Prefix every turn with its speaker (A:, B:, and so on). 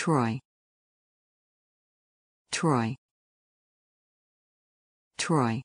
A: Troy. Troy. Troy.